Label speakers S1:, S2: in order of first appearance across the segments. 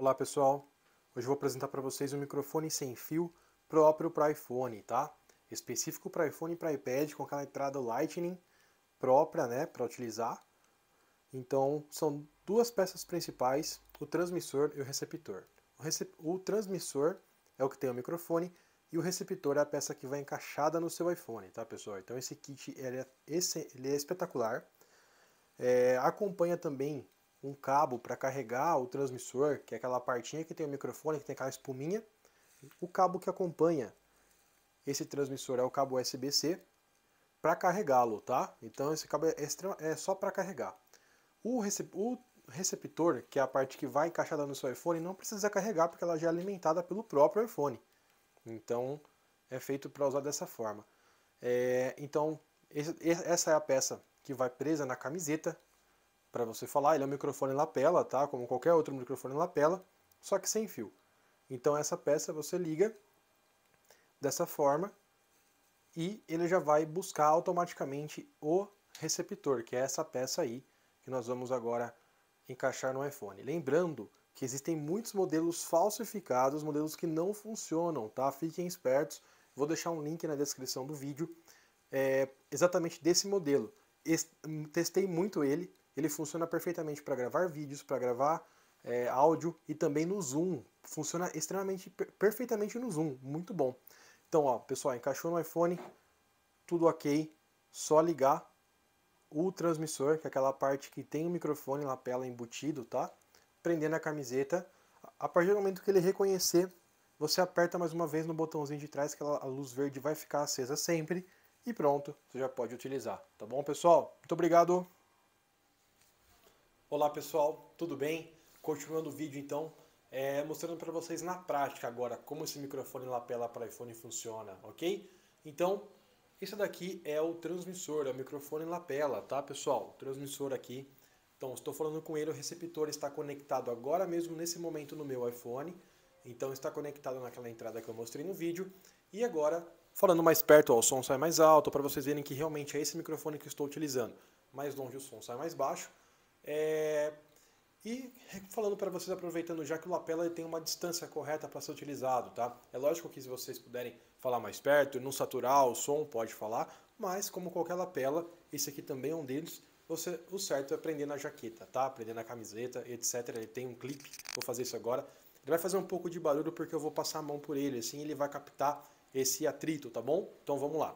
S1: Olá pessoal, hoje vou apresentar para vocês um microfone sem fio próprio para iPhone, tá? Específico para iPhone e para iPad com aquela entrada Lightning própria, né, para utilizar. Então são duas peças principais, o transmissor e o receptor. O, recep o transmissor é o que tem o microfone e o receptor é a peça que vai encaixada no seu iPhone, tá pessoal? Então esse kit ele é, esse, ele é espetacular. É, acompanha também um cabo para carregar o transmissor, que é aquela partinha que tem o microfone, que tem aquela espuminha. O cabo que acompanha esse transmissor é o cabo USB-C para carregá-lo, tá? Então esse cabo é, é só para carregar. O, o receptor, que é a parte que vai encaixada no seu iPhone, não precisa carregar porque ela já é alimentada pelo próprio iPhone. Então é feito para usar dessa forma. É, então esse, essa é a peça que vai presa na camiseta para você falar. Ele é um microfone lapela, tá? Como qualquer outro microfone lapela, só que sem fio. Então essa peça você liga dessa forma e ele já vai buscar automaticamente o receptor, que é essa peça aí que nós vamos agora encaixar no iPhone. Lembrando que existem muitos modelos falsificados, modelos que não funcionam, tá? Fiquem espertos. Vou deixar um link na descrição do vídeo é, exatamente desse modelo. Testei muito ele, ele funciona perfeitamente para gravar vídeos, para gravar é, áudio e também no Zoom. Funciona extremamente, perfeitamente no Zoom, muito bom. Então, ó, pessoal, encaixou no iPhone, tudo ok, só ligar o transmissor, que é aquela parte que tem o microfone lapela embutido, tá? Prender na camiseta. A partir do momento que ele reconhecer, você aperta mais uma vez no botãozinho de trás, que a luz verde vai ficar acesa sempre. E pronto, você já pode utilizar. Tá bom, pessoal? Muito obrigado! Olá pessoal, tudo bem? Continuando o vídeo então, é, mostrando para vocês na prática agora como esse microfone lapela para iPhone funciona, ok? Então, esse daqui é o transmissor, é o microfone lapela, tá pessoal? Transmissor aqui. Então, estou falando com ele, o receptor está conectado agora mesmo nesse momento no meu iPhone. Então, está conectado naquela entrada que eu mostrei no vídeo. E agora, falando mais perto, ó, o som sai mais alto, para vocês verem que realmente é esse microfone que estou utilizando. Mais longe o som sai mais baixo. É... E falando para vocês, aproveitando já que o lapela tem uma distância correta para ser utilizado, tá? É lógico que se vocês puderem falar mais perto não saturar o som, pode falar, mas como qualquer lapela, esse aqui também é um deles, você, o certo é prender na jaqueta, tá? Prender na camiseta, etc. Ele tem um clipe, vou fazer isso agora. Ele vai fazer um pouco de barulho porque eu vou passar a mão por ele, assim ele vai captar esse atrito, tá bom? Então vamos lá.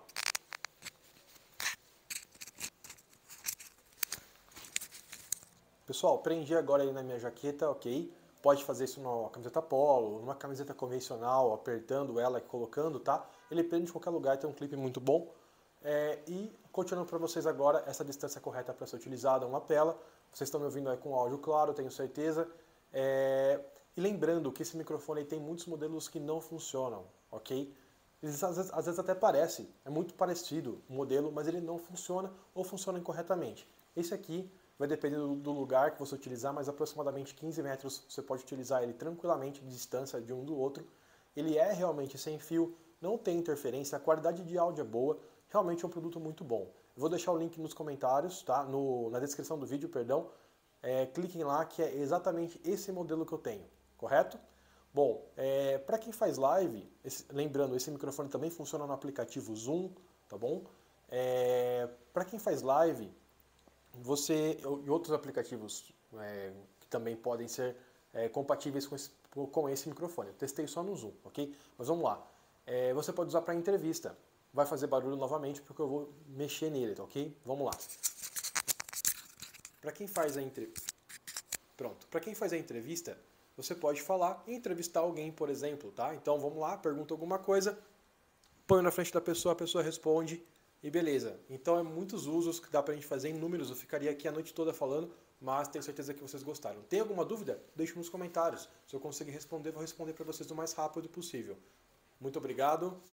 S1: Pessoal, prendi agora ele na minha jaqueta, ok? Pode fazer isso numa camiseta polo, numa camiseta convencional, apertando ela e colocando, tá? Ele prende em qualquer lugar, tem um clipe muito bom. É, e continuando para vocês agora, essa distância correta para ser utilizada, uma lapela. Vocês estão me ouvindo aí com áudio claro, tenho certeza. É, e lembrando que esse microfone tem muitos modelos que não funcionam, ok? Às vezes, às vezes até parece, é muito parecido o modelo, mas ele não funciona ou funciona incorretamente. Esse aqui vai depender do, lugar que você utilizar, mas aproximadamente 15 metros você pode utilizar ele tranquilamente de distância de um do outro. Ele é realmente sem fio, não tem interferência, a qualidade de áudio é boa, realmente é um produto muito bom. Eu vou deixar o link nos comentários, tá? No, na descrição do vídeo, perdão. É, cliquem lá que é exatamente esse modelo que eu tenho, correto? Bom, é, para quem faz live, esse, lembrando, esse microfone também funciona no aplicativo Zoom, tá bom? É, para quem faz live, você e outros aplicativos é, que também podem ser é, compatíveis com esse, com esse, microfone. Eu testei só no Zoom, ok? Mas vamos lá. É, você pode usar para entrevista. Vai fazer barulho novamente porque eu vou mexer nele, tá ok? Vamos lá. Para quem faz a entrevista, pronto. Para quem faz a entrevista, você pode falar e entrevistar alguém, por exemplo, tá? Então vamos lá, pergunta alguma coisa, põe na frente da pessoa, a pessoa responde e beleza. Então é muitos usos que dá pra gente fazer em números. Eu ficaria aqui a noite toda falando, mas tenho certeza que vocês gostaram. Tem alguma dúvida? Deixe nos comentários. Se eu conseguir responder, vou responder para vocês o mais rápido possível. Muito obrigado.